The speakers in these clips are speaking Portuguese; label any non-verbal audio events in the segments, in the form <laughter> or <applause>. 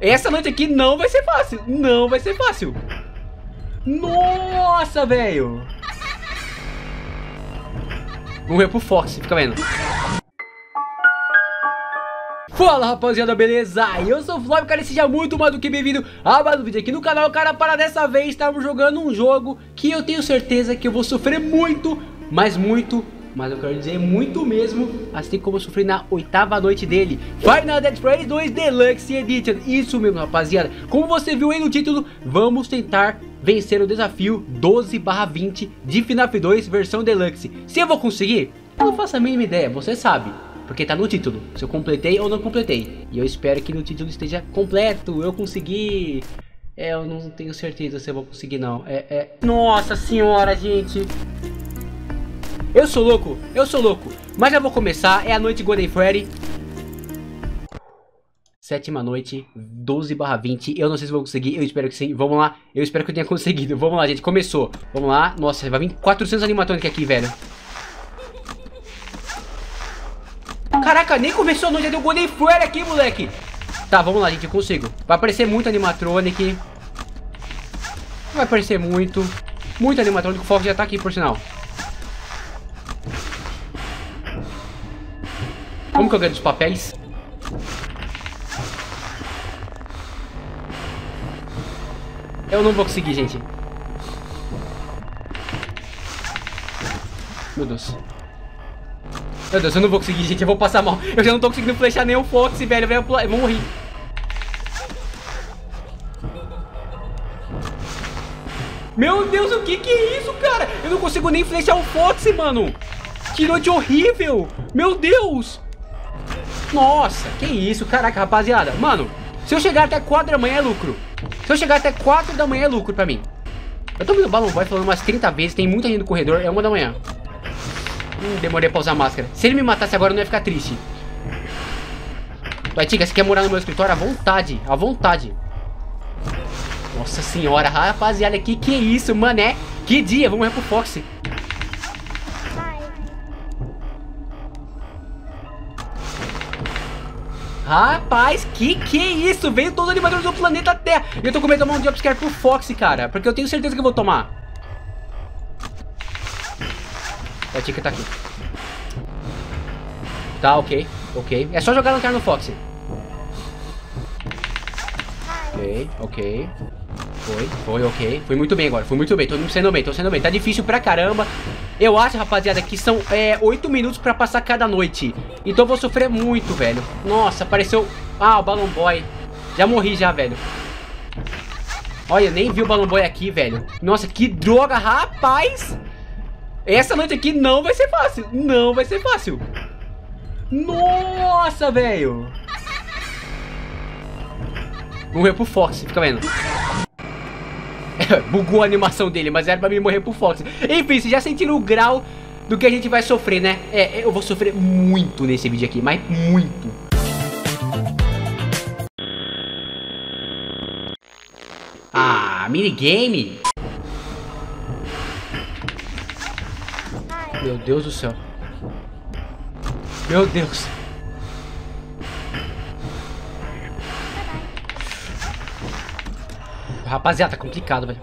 Essa noite aqui não vai ser fácil. Não vai ser fácil. Nossa, velho. Vamos ver pro Fox, fica vendo. Fala rapaziada, beleza? Eu sou o Flávio, cara, e seja muito mais do que bem-vindo a mais um vídeo aqui no canal, cara, para dessa vez estarmos jogando um jogo que eu tenho certeza que eu vou sofrer muito, mas muito, mas eu quero dizer muito mesmo, assim como eu sofri na oitava noite dele, Final Desperate 2 Deluxe Edition, isso mesmo rapaziada, como você viu aí no título, vamos tentar vencer o desafio 12 20 de FNAF 2 versão Deluxe, se eu vou conseguir, eu não faço a mínima ideia, você sabe, porque tá no título, se eu completei ou não completei. E eu espero que no título esteja completo, eu consegui. É, eu não tenho certeza se eu vou conseguir não. É, é... Nossa senhora, gente. Eu sou louco, eu sou louco. Mas já vou começar, é a noite Golden Freddy. Sétima noite, 12 barra 20 Eu não sei se vou conseguir, eu espero que sim Vamos lá, eu espero que eu tenha conseguido Vamos lá, gente, começou Vamos lá, nossa, vai vir 400 animatrônicos aqui, velho Caraca, nem começou não, já deu Golden Flare aqui, moleque. Tá, vamos lá, gente, eu consigo. Vai aparecer muito animatronic. Vai aparecer muito. Muito animatronic, o foco já tá aqui, por sinal. Como que eu ganho dos papéis? Eu não vou conseguir, gente. Meu Deus. Meu Deus, eu não vou conseguir, gente. Eu vou passar mal. Eu já não tô conseguindo flechar nem o Fox, velho. Eu vou morrer. Meu Deus, o que que é isso, cara? Eu não consigo nem flechar o Fox, mano. Que noite horrível. Meu Deus. Nossa, que isso, caraca, rapaziada. Mano, se eu chegar até 4 da manhã é lucro. Se eu chegar até 4 da manhã é lucro pra mim. Eu tô vendo o Balloon Boy falando umas 30 vezes. Tem muita gente no corredor. É uma da manhã. Hum, demorei pra usar máscara. Se ele me matasse agora, eu não ia ficar triste. Vai, Tica, você quer morar no meu escritório? À vontade, à vontade. Nossa senhora, rapaziada, que que é isso, mané? Que dia, vamos ir pro Foxy. Rapaz, que que é isso? Veio todo animador do planeta Terra. E eu tô com medo de tomar um jumpscare pro Foxy, cara. Porque eu tenho certeza que eu vou tomar. A Tika tá aqui. Tá, ok. Ok. É só jogar a lanterna no Fox. Ok, ok. Foi, foi, ok. Foi muito bem agora, foi muito bem. Tô sendo bem, tô sendo bem. Tá difícil pra caramba. Eu acho, rapaziada, que são é, 8 minutos pra passar cada noite. Então eu vou sofrer muito, velho. Nossa, apareceu... Ah, o Balloon Boy. Já morri já, velho. Olha, nem vi o Balloon Boy aqui, velho. Nossa, que droga, rapaz. Essa noite aqui não vai ser fácil. Não vai ser fácil. Nossa, velho. Morrer pro Fox, fica vendo. <laughs> Bugou a animação dele, mas era pra mim morrer pro Fox. Enfim, vocês já sentiram o grau do que a gente vai sofrer, né? É, eu vou sofrer muito nesse vídeo aqui, mas muito. Ah, minigame? Meu Deus do céu. Meu Deus. Rapaziada, tá complicado, velho.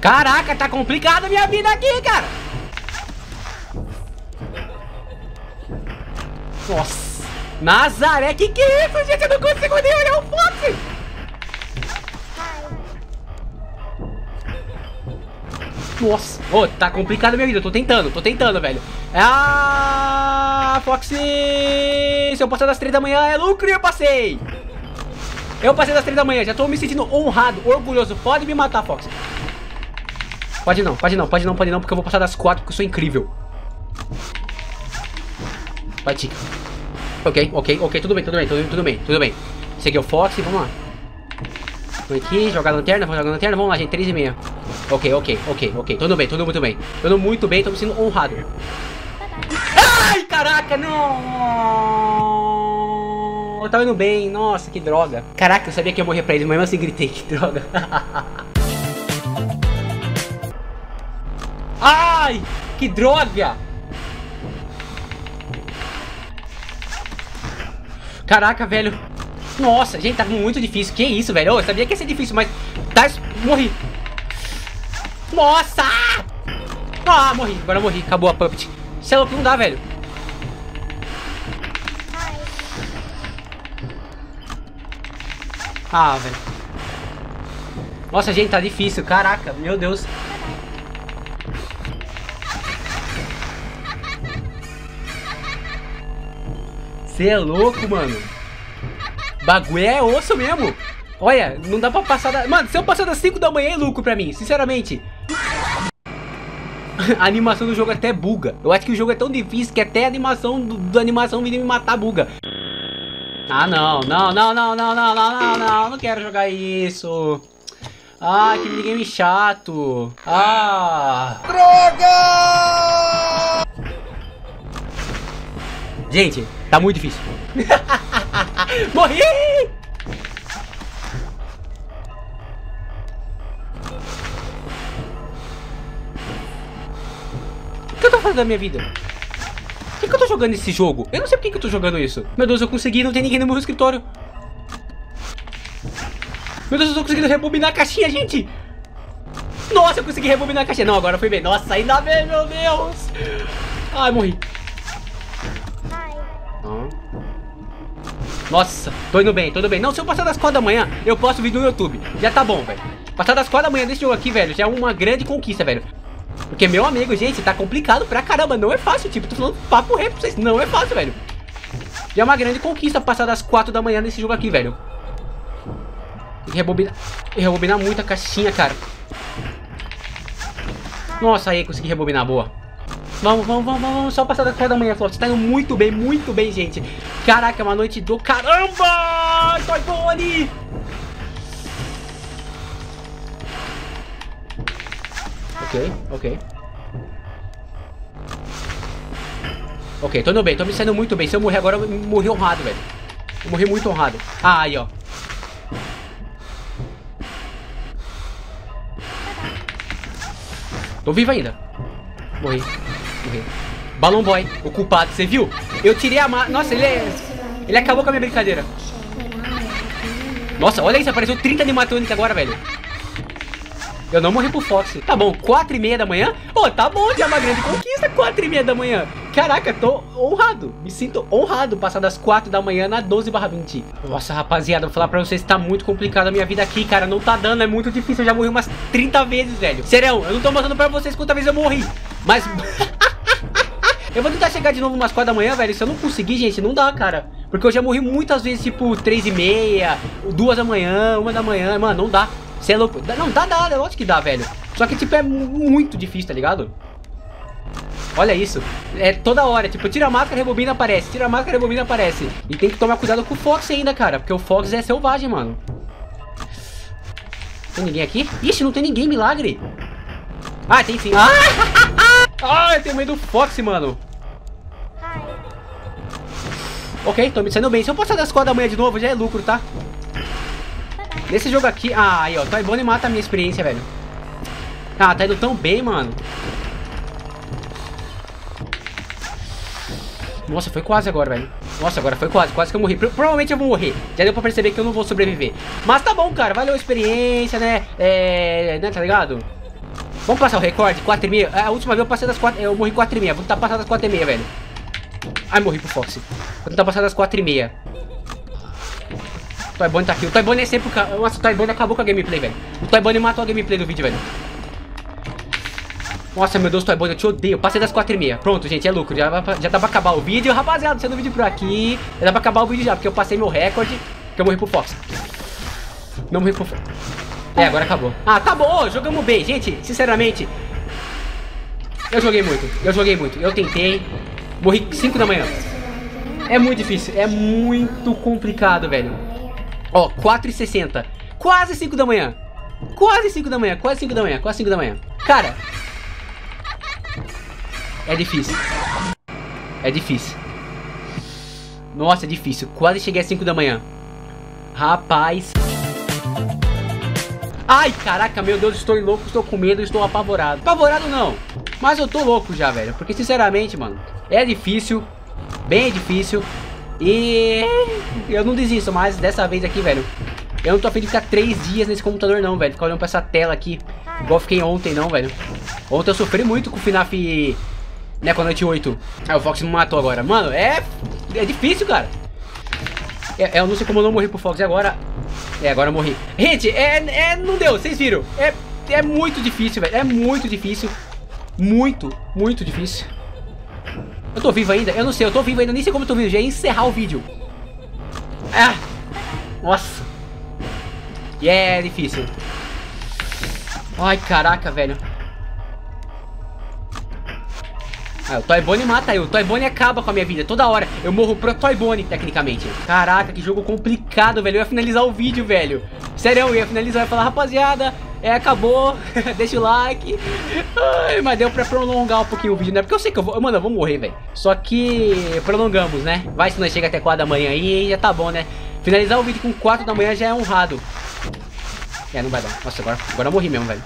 Caraca, tá complicado minha vida aqui, cara. Nossa. Nazaré, que que é isso, gente? Eu não consigo nem olhar o Fox! Nossa, oh, tá complicado a minha vida, eu tô tentando, tô tentando, velho. Ah, Foxy! Se eu passar das 3 da manhã é lucro e eu passei! Eu passei das 3 da manhã, já tô me sentindo honrado, orgulhoso. Pode me matar, Fox. Pode não, pode não, pode não, pode não, porque eu vou passar das 4 porque eu sou incrível. Vai, Tica. Ok, ok, ok, tudo bem, tudo bem, tudo bem, tudo bem, tudo bem. Aqui é o Fox, vamos lá. Vamos aqui, jogar lanterna, vamos jogar lanterna, vamos lá, gente, 3 e meia. Ok, ok, ok, ok, tudo bem, tudo muito bem. Tudo muito bem, tô me sentindo honrado. Ai, caraca, não! Eu tava indo bem, nossa, que droga. Caraca, eu sabia que ia morrer pra eles, mas mesmo assim gritei, que droga. <laughs> Ai, que droga! Caraca, velho. Nossa, gente, tá muito difícil. Que isso, velho? Eu sabia que ia ser difícil, mas... Tá... Morri. Nossa! Ah, morri. Agora eu morri. Acabou a puppet. Isso é louco, não dá, velho. Ah, velho. Nossa, gente, tá difícil. Caraca, meu Deus. Você é louco, mano. Bagulho é osso mesmo. Olha, não dá pra passar da... Mano, se eu passar das 5 da manhã é lucro pra mim, sinceramente. <laughs> a animação do jogo até buga. Eu acho que o jogo é tão difícil que até a animação do, do animação vindo me matar buga. Ah, não, não, não, não, não, não, não, não, não, não quero jogar isso. Ah, que minigame chato. Ah. Droga! Gente, tá muito difícil. <laughs> Morri! Fazendo da minha vida? Por que, que eu tô jogando esse jogo? Eu não sei por que, que eu tô jogando isso. Meu Deus, eu consegui, não tem ninguém no meu escritório. Meu Deus, eu tô conseguindo rebobinar a caixinha, gente. Nossa, eu consegui rebobinar a caixinha. Não, agora foi bem. Nossa, ainda bem, meu Deus. Ai, morri. Nossa, tô indo bem, tô indo bem. Não, se eu passar das 4 da manhã, eu posto vídeo no YouTube. Já tá bom, velho. Passar das 4 da manhã desse jogo aqui, velho, já é uma grande conquista, velho. Porque, meu amigo, gente, tá complicado pra caramba. Não é fácil, tipo, tô falando papo reto pra vocês. Não é fácil, velho. Já é uma grande conquista passar das 4 da manhã nesse jogo aqui, velho. Rebobinar, rebobinar muito a caixinha, cara. Nossa, aí consegui rebobinar, boa. Vamos, vamos, vamos, vamos. Só passar das 4 da manhã, Flop. Você tá indo muito bem, muito bem, gente. Caraca, é uma noite do caramba! Toy Bonnie! Ok, ok. Ok, tô indo bem, tô me saindo muito bem. Se eu morrer agora, eu morri honrado, velho. Eu morri muito honrado. Ah, aí, ó. Tô vivo ainda. Morri. Morri. Balão Boy, o culpado, você viu? Eu tirei a ma... Nossa, ele é... Ele acabou com a minha brincadeira. Nossa, olha isso, apareceu 30 animatrônicos agora, velho. Eu não morri pro Fox. Tá bom, 4 e meia da manhã? Ô, oh, tá bom, já é uma grande conquista, 4 e meia da manhã. Caraca, tô honrado. Me sinto honrado passar das 4 da manhã na 12 barra 20. Nossa, rapaziada, vou falar pra vocês, tá muito complicado a minha vida aqui, cara. Não tá dando, é muito difícil. Eu já morri umas 30 vezes, velho. Serão, eu não tô mostrando pra vocês quantas vezes eu morri. Mas... <laughs> eu vou tentar chegar de novo umas 4 da manhã, velho. Se eu não conseguir, gente, não dá, cara. Porque eu já morri muitas vezes, tipo, 3 e meia, 2 da manhã, 1 da manhã. Mano, não dá. Você é louco. Não, dá, dá, é lógico que dá, velho. Só que, tipo, é muito difícil, tá ligado? Olha isso. É toda hora. Tipo, tira a máscara, rebobina, aparece. Tira a máscara, rebobina, aparece. E tem que tomar cuidado com o Fox ainda, cara. Porque o Fox é selvagem, mano. Tem ninguém aqui? Ixi, não tem ninguém, milagre. Ah, tem sim. <laughs> Ah, ah eu tenho medo do Fox, mano. Ok, tô me saindo bem. Se eu passar das 4 da manhã de novo, já é lucro, tá? Nesse jogo aqui... Ah, aí, ó. Toy Bonnie mata a minha experiência, velho. Ah, tá indo tão bem, mano. Nossa, foi quase agora, velho. Nossa, agora foi quase. Quase que eu morri. Pro provavelmente eu vou morrer. Já deu pra perceber que eu não vou sobreviver. Mas tá bom, cara. Valeu a experiência, né? É... Né, tá ligado? Vamos passar o recorde? 4 e meia? A última vez eu passei das 4... Eu morri 4 e meia. Vou tentar passar das 4 e meia, velho. Ai, morri pro Fox. Vou tentar passar das 4 e meia. Toy tá aqui. O Toy é sempre Nossa, o Toy acabou com a gameplay, velho. O Toy matou a gameplay do vídeo, velho. Nossa, meu Deus, Toy eu te odeio. Passei das 4 e meia. Pronto, gente, é lucro. Já, já dá pra acabar o vídeo. Rapaziada, sendo o vídeo por aqui. Já dá pra acabar o vídeo já, porque eu passei meu recorde. Que eu morri pro Fox. Não morri pro Fox. É, agora acabou. Ah, tá bom, jogamos bem. Gente, sinceramente, eu joguei muito. Eu joguei muito. Eu tentei. Morri 5 da manhã. É muito difícil. É muito complicado, velho. Ó, 4h60. Quase 5 da manhã. Quase 5 da manhã, quase 5 da manhã, quase 5 da manhã. Cara. É difícil. É difícil. Nossa, é difícil. Quase cheguei às 5 da manhã. Rapaz. Ai, caraca, meu Deus, estou louco, estou com medo, estou apavorado. Apavorado não. Mas eu tô louco já, velho. Porque, sinceramente, mano, é difícil. Bem difícil. E eu não desisto mais dessa vez aqui, velho. Eu não tô afim de ficar três dias nesse computador, não, velho. Ficar olhando pra essa tela aqui. Igual fiquei ontem, não, velho. Ontem eu sofri muito com o FNAF... Né, com a noite 8. Ah, o Fox me matou agora. Mano, é... É difícil, cara. É, eu não sei como eu não morri pro Fox agora. É, agora eu morri. Gente, é, é, não deu, vocês viram. É, é muito difícil, velho. É muito difícil. Muito, muito difícil. Eu tô vivo ainda? Eu não sei, eu tô vivo ainda. Nem sei como eu tô vivo. Já ia encerrar o vídeo. Ah! Nossa. E é difícil. Ai, caraca, velho. Ah, o Toy Bonnie mata eu. O Toy Bonnie acaba com a minha vida. Toda hora eu morro pro Toy Bonnie, tecnicamente. Caraca, que jogo complicado, velho. Eu ia finalizar o vídeo, velho. Sério, eu ia finalizar. Eu ia falar, rapaziada, é, acabou. <laughs> Deixa o like. Ai, mas deu pra prolongar um pouquinho o vídeo, né? Porque eu sei que eu vou... Mano, eu vou morrer, velho. Só que prolongamos, né? Vai se nós chega até 4 da manhã aí, já tá bom, né? Finalizar o vídeo com 4 da manhã já é honrado. É, não vai dar. Nossa, agora, agora eu morri mesmo, velho.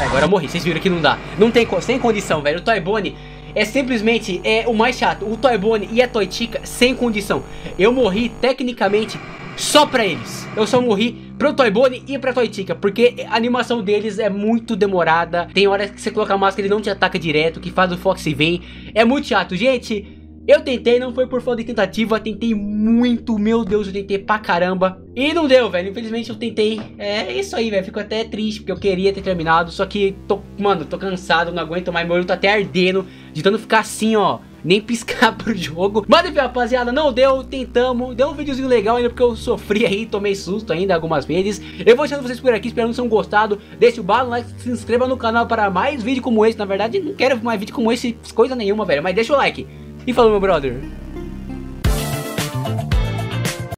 É, agora eu morri, vocês viram que não dá. Não tem, sem condição, velho. O Toy Bonnie é simplesmente é o mais chato. O Toy Bonnie e a Toy Chica sem condição. Eu morri tecnicamente só pra eles. Eu só morri pro Toy Bonnie e pra Toy Chica, porque a animação deles é muito demorada. Tem horas que você coloca a máscara ele não te ataca direto, que faz o Fox vem. É muito chato, gente. Eu tentei, não foi por falta de tentativa, tentei muito, meu Deus, eu tentei pra caramba. E não deu, velho, infelizmente eu tentei. É isso aí, velho, fico até triste, porque eu queria ter terminado, só que, tô, mano, tô cansado, não aguento mais, meu olho tá até ardendo, de tanto ficar assim, ó nem piscar <laughs> pro jogo. Mas enfim, rapaziada, não deu, tentamos. Deu um videozinho legal ainda porque eu sofri aí, tomei susto ainda algumas vezes. Eu vou deixando vocês por aqui, esperando que tenham gostado. Deixe o bala, like, se inscreva no canal para mais vídeo como esse. Na verdade, não quero mais vídeo como esse, coisa nenhuma, velho. Mas deixa o like. E falou, meu brother.